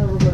everybody